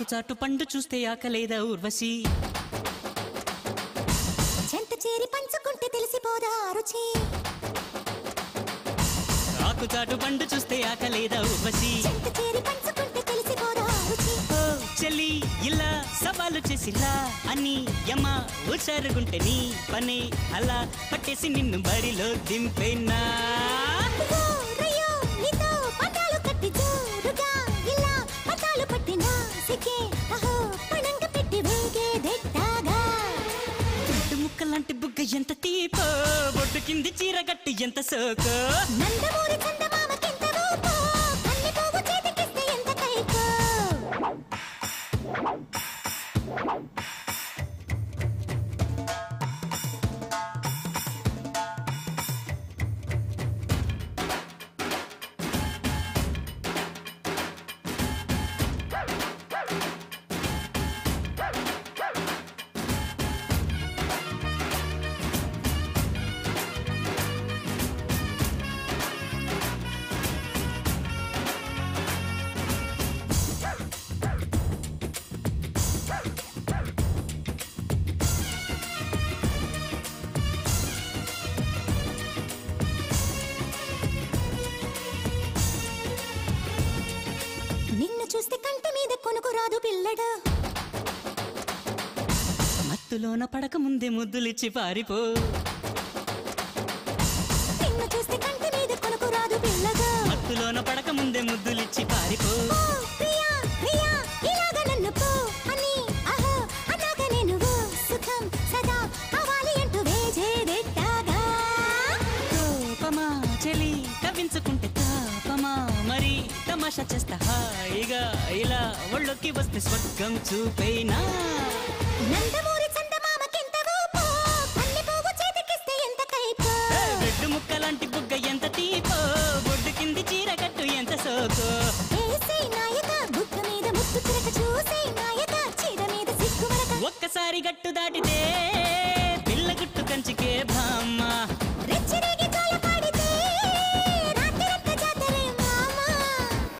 ఆకుచాటు పండు చూస్తే ఆకలేదా ఊర్వశి? చెంత చేరి పంచుకుంటే తెలిసిపోదా రుచి? ఆకుచాటు పండు చూస్తే ఆకలేదా ఊర్వశి? చెంత చేరి పంచుకుంటే తెలిసిపోదా రుచి? ఓ చెల్లి ఇలా సవాలు చేసిలా అని యమ హుషారుగుంటే నీ పని అలా పట్టేసి నిన్ను బరిలో దింపేనా? ఎంత తీపో బొడ్డు కింది చీర గట్టి ఎంత సోకో? నందమూరి చందమా నిన్ను చూస్తే కంటి మీద కొనుకు రాదు పిల్లడు. మత్తులోన పడక ముందే ముద్దులిచ్చి పారిపో. నిన్ను చూస్తే కంటి మీద కొనుకు రాదు పిల్లగా మత్తులోన పడక ముందే ముద్దులిచ్చి పారిపో. ప్రియా ప్రియా ఇలాగ నన్ను పో. అని అహో నేను సుఖం సదా కావాలి అంటూ వేజేదెట్టాగా కోపమా చెలి కవ్వించుకుంటే తాపమా మరి తమాషా చేస్తా హాయిగా. ఇలా ఒళ్ళొక్కి వస్తే స్వర్గం చూపేనా. నందమూరి ముక్కలాంటి బుగ్గ ఎంత తీపో. బొడ్డు కింది చీర కట్టు ఎంత సోకో.